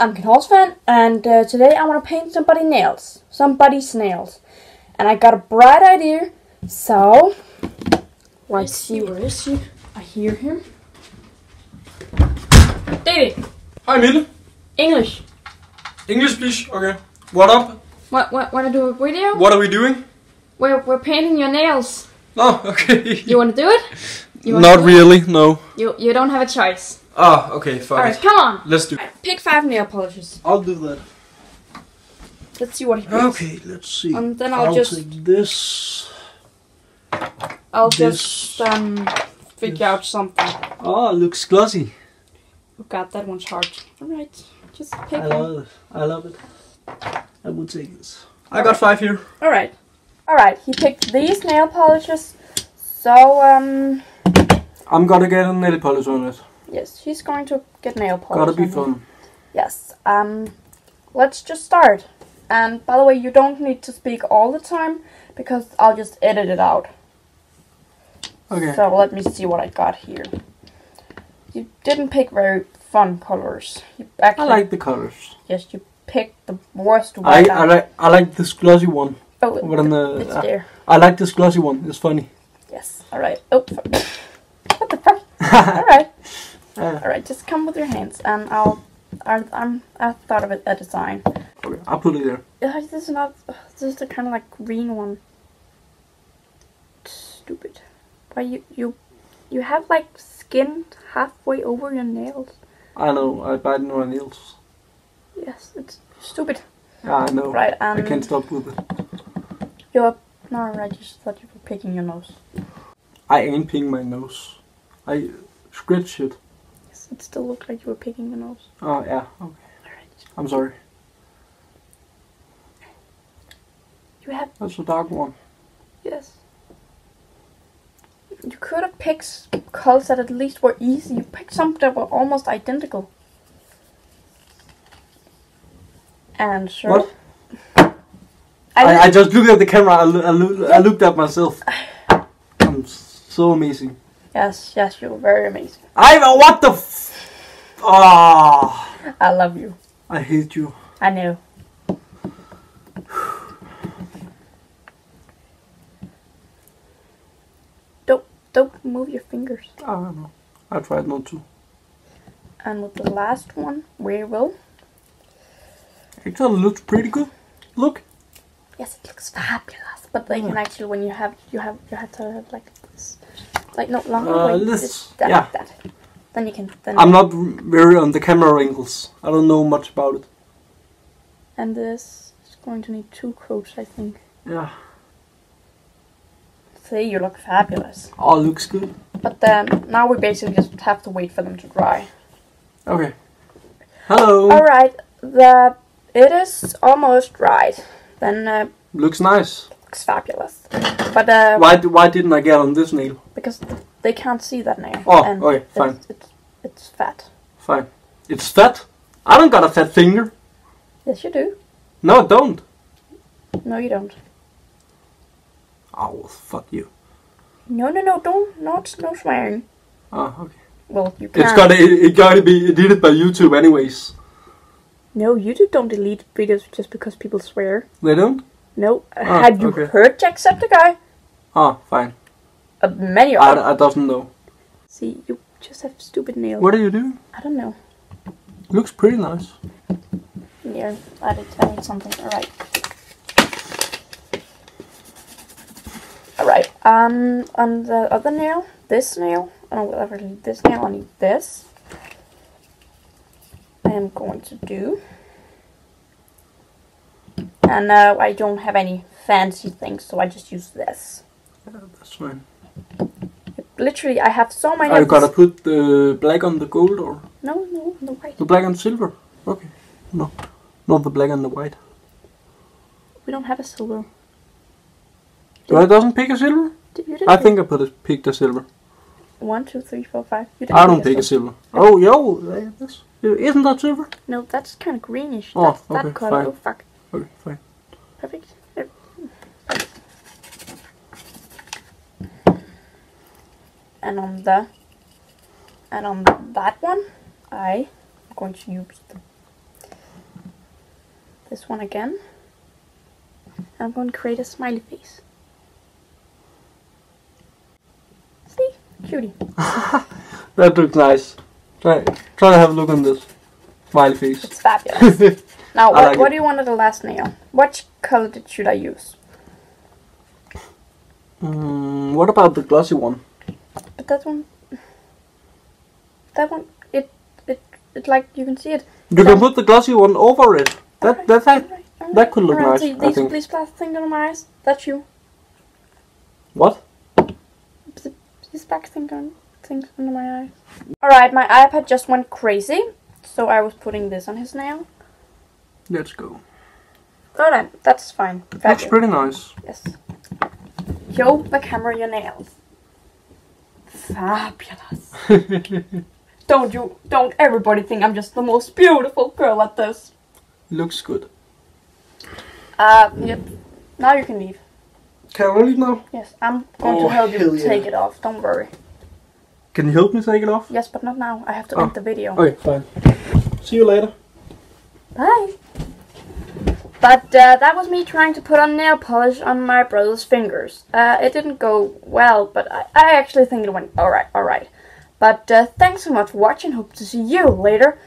I'm Ken Holzfan, and uh, today I want to paint somebody nails. Somebody's nails. And I got a bright idea, so... Let's see, where is he? I hear him. David, Hi Mille. English. English please. Okay. What up? What, what, want to do a video? What are we doing? We're, we're painting your nails. Oh, okay. You want to do it? You wanna Not do it? really, no. You, you don't have a choice. Ah, okay, fuck Alright, come on. Let's do it. Pick five nail polishes. I'll do that. Let's see what he picks. Okay, let's see. And then I'll just- take this. I'll this- just um figure out something. Oh, it looks glossy. Oh god, that one's hard. Alright, just pick I one. love it. I love it. I will take this. I got five here. Alright. Alright, he picked these nail polishes. So, um, I'm gonna get a nail polish on it. Yes, she's going to get nail polish. Gotta be fun. Yes, um, let's just start. And by the way, you don't need to speak all the time because I'll just edit it out. Okay. So let me see what I got here. You didn't pick very fun colors. You actually, I like the colors. yes, you picked the worst one. I. I like I like this glossy one. oh, it- What on the? it's uh, there. I like this glossy one. It's funny. Yes. All right. Oh, what the fuck? All right. Uh, All right. Just come with your hands, and I'll. I, I'm. I thought of it a design. okay, I'll put it there. Uh, this is not. This is the kind of like green one. Stupid. Why you you you have like skin halfway over your nails? I know. I bite my nails. Yes, it's stupid. Yeah, I know. Right. Um. I can't stop with it. You're. No, I just thought you were picking your nose. I ain't picking my nose. I scratch it. Yes, it still looked like you were picking your nose. Oh yeah. Okay. All right. I'm sorry. You have That's a dark one. Yes. You could have picked colors that at least were easy. You picked some that were almost identical. And sure. What? I, I, I just looked at the camera. I, loo- I, loo- I looked at myself. I'm so amazing. yes, yes, you're very amazing. I what the. Oh, I love you. I hate you. I know. Don't don't move your fingers. I don't know. I tried not to. And with the last one, we will. Actually, it looks pretty good. Look. Yes, it looks fabulous. But can Yeah. actually, when you have, you have, you have to have like this, like no longer, Uh, wait, this- just that, yeah. like that. Then you can. Then I'm not very on the camera angles. I don't know much about it. And this is going to need two coats, I think. Yeah. See, you look fabulous. Oh, looks good. But then now we basically just have to wait for them to dry. Okay. Hello. All right, the it is almost dried. Then uh, Looks nice. looks fabulous. But uh, Why why didn't I get on this nail? because they can't see that nail. Oh, and okay, fine. It's, it's, it's fat. Fine. It's fat. I don't got a fat finger. Yes, you do. No, I don't. No, you don't. Oh, fuck you. No, no, no, don't, not, no swearing. Oh, okay. Well, you can. It's gotta it, it gotta be edited by YouTube anyways. No, YouTube don't delete videos just because people swear. They don't? No. Ah, Have you okay. heard Jacksepticeye? Oh, fine. Uh, many of I. I doesn't know. See, you just have stupid nails. What are you doing? I don't know. Looks pretty nice. Yeah, I did tell something. Alright. Alright, um, on the other nail, this nail, oh, whatever, this nail, I need this. I am going to do. And uh, I don't have any fancy things, so I just use this. Yeah, that's fine. Literally, I have so many Are you gonna put the black on the gold or No, no, the white. the black and silver? Okay. No. Not the black and the white. We don't have a silver. So I doesn't pick a silver? Did you did I think I put a, picked a silver. One, two, three, four, five. I don't pick a silver. Oh, yo, isn't that silver? No, that's kind of greenish. Oh, that's that okay, color. fine. Oh, fuck. Okay, fine. Perfect. There. And on the and on that one, I am going to use the this one again. I'm going to create a smiley face. See? Cutie. That looks nice. Try, try to have a look on this. Smiley face. It's fabulous. Now, what, like what do you want at the last nail? What color did, should I use? Mm, what about the glossy one? But that one, that one, it, it, it like you can see it. You So- can put the glossy one over it. That Alright, that that, alright, alright, that could look nice, I these, think. these black things under my eyes. That's you. What? These black thing on, things under my eyes. Alright, my iPad just went crazy, so I was putting this on his nail. Let's go. Alright, that's fine. Looks Fabulous. pretty nice. Yes. Show the camera your nails. Fabulous. don't you, don't everybody think I'm just the most beautiful girl at this. Looks good. Uh, yep. Now you can leave. Can I leave now? Yes, I'm going Oh, to help you yeah. take it off. Don't worry. Can you help me take it off? Yes, but not now. I have to Oh. end the video. Okay, fine. See you later. Bye. But uh, that was me trying to put on nail polish on my brother's fingers. Uh, it didn't go well, but I, I actually think it went alright, alright. But uh, thanks so much for watching. Hope to see you later.